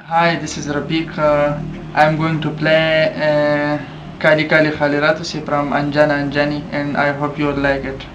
Hi, this is Rafiq. Uh, I'm going to play uh, Kali Kali Khaliratusi from Anjaana Anjaani and I hope you will like it.